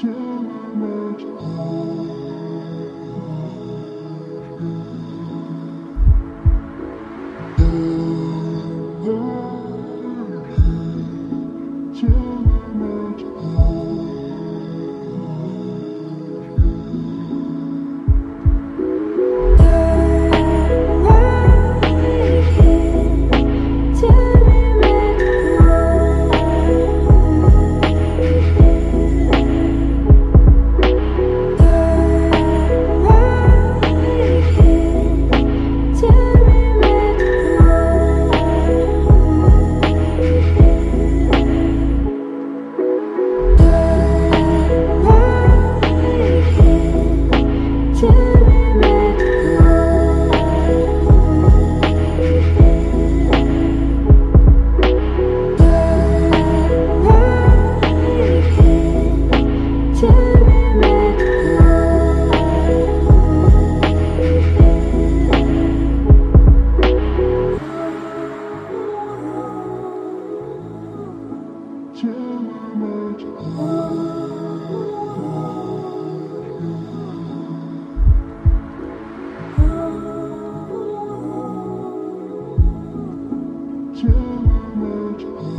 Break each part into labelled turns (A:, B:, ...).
A: too
B: much.
A: Tell me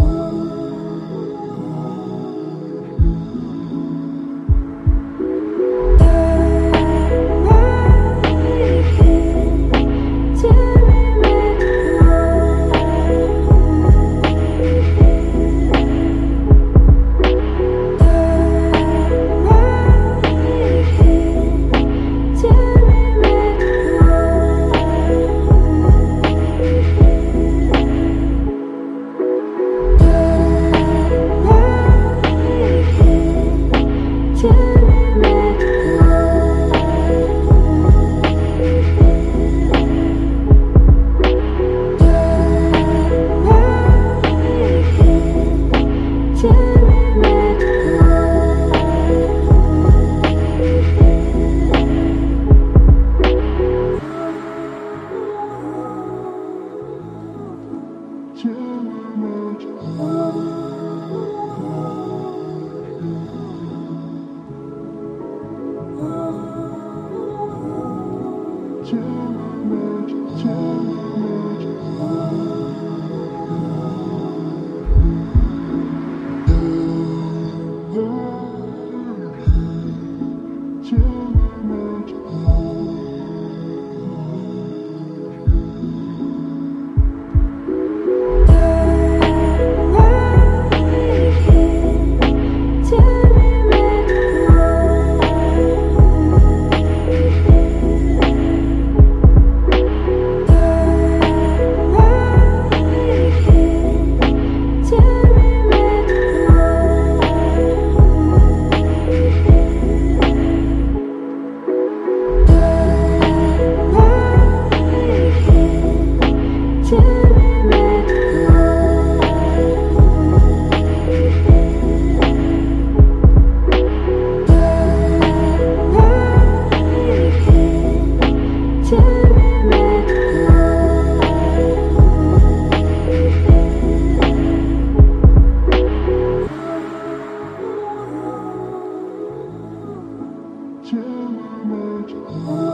A: Oh.